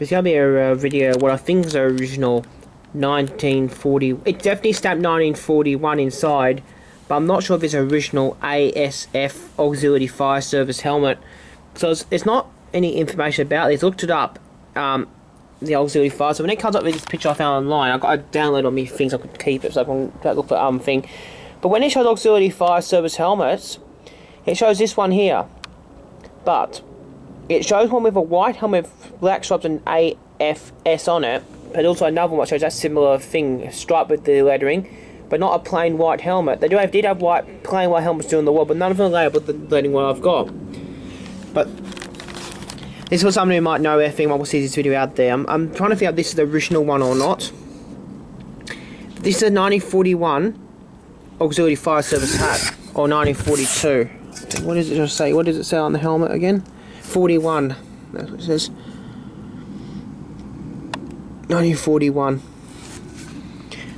There's gonna be a, video what I think is original 1940. It definitely stamped 1941 inside, but I'm not sure if it's original ASF Auxiliary Fire Service helmet. So it's, it's not any information about this. Looked it up. Um, the auxiliary fire. So when it comes up with this picture I found online, I've got to download on me things I could keep it so I can look for um thing. But when it shows auxiliary fire service helmets, it shows this one here. But it shows one with a white helmet, black stripes, and AFS on it. But also another one that shows that similar thing, stripe with the lettering, but not a plain white helmet. They do have did have white plain white helmets doing the world, but none of them are labeled the lettering one I've got. But this was something who might know anything while we see this video out there. I'm, I'm trying to figure out if this is the original one or not. This is a 1941 auxiliary fire service hat, or 1942. What does it just say? What does it say on the helmet again? 41. That's what it says. 1941.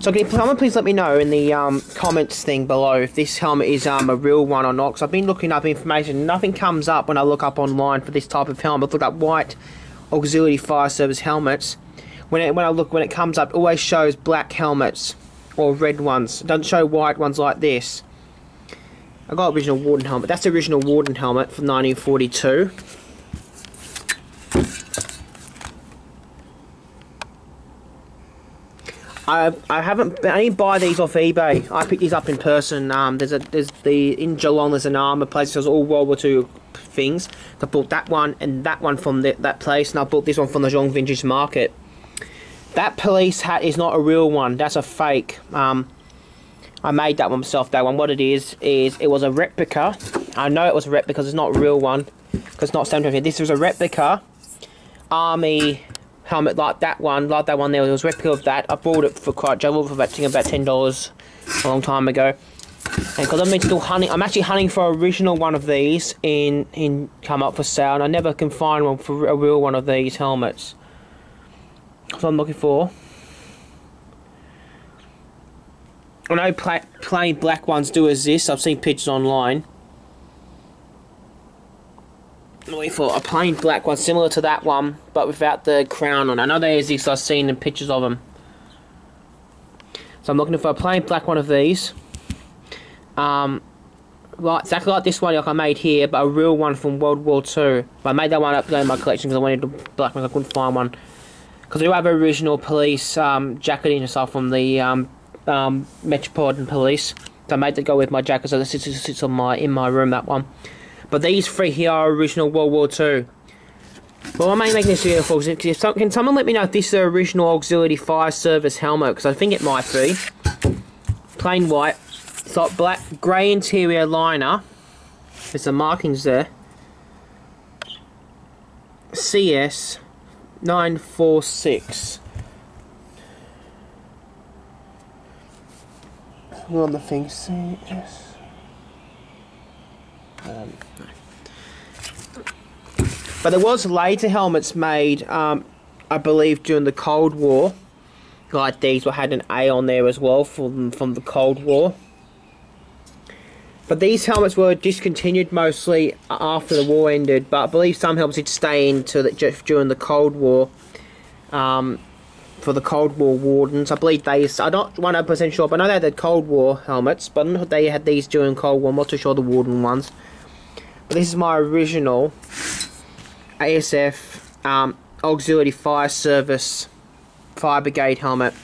So can someone please let me know in the um, comments thing below if this helmet is um, a real one or not? Because I've been looking up information. Nothing comes up when I look up online for this type of helmet. I've looked up white auxiliary fire service helmets. When it, when I look when it comes up, it always shows black helmets or red ones. It doesn't show white ones like this. I got original Warden helmet. That's the original Warden helmet from 1942. I I haven't I didn't buy these off eBay. I picked these up in person. Um, there's a there's the in Geelong there's an armour place that sells all World War Two things. I bought that one and that one from the, that place, and I bought this one from the Geelong Vintage Market. That police hat is not a real one. That's a fake. Um, I made that one myself. That one. What it is is it was a replica. I know it was a replica because it's not a real one because it's not stamped. This was a replica army helmet like that one, like that one there. It was a replica of that. I bought it for quite cheap, for about, about ten dollars a long time ago. And because I'm still hunting, I'm actually hunting for an original one of these in in come up for sale, and I never can find one for a real one of these helmets. So I'm looking for. I know pla plain black ones do exist. I've seen pictures online. Looking for a plain black one similar to that one, but without the crown on. I know they exist. I've seen in pictures of them. So I'm looking for a plain black one of these. Um, like exactly like this one like I made here, but a real one from World War Two. But I made that one up in my collection because I wanted a black one. I couldn't find one because I do have an original police um, jacket and from the um, um, Metropolitan Police. So I made that go with my jacket, so this sits on my in my room. That one. But these three here are original World War Two. Well, I may make this video for because can someone let me know if this is the original auxiliary fire service helmet? Because I think it might be. Plain white. It's black, grey interior liner. There's some markings there. CS 946. on the thing, CS. Um, but there was later helmets made, um, I believe, during the Cold War. Like these, were had an A on there as well from from the Cold War. But these helmets were discontinued mostly after the war ended. But I believe some helmets did stay into the, during the Cold War. Um, for the Cold War wardens, I believe they. I'm not 100 percent sure, but I know they had the Cold War helmets. But they had these during Cold War. I'm not too sure the warden ones. This is my original ASF um, Auxiliary Fire Service Fire Brigade helmet.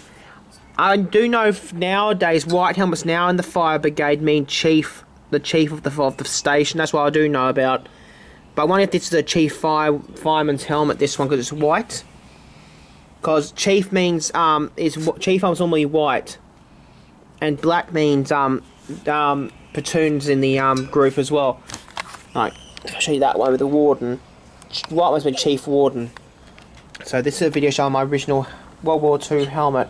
I do know nowadays white helmets now in the fire brigade mean chief, the chief of the of the station. That's what I do know about. But I wonder if this is a chief fire fireman's helmet. This one because it's white. Because chief means um is chief helmet's normally white, and black means um um platoons in the um group as well. Right, I'll show you that one with the warden. White one's been chief warden. So this is a video showing my original World War II helmet.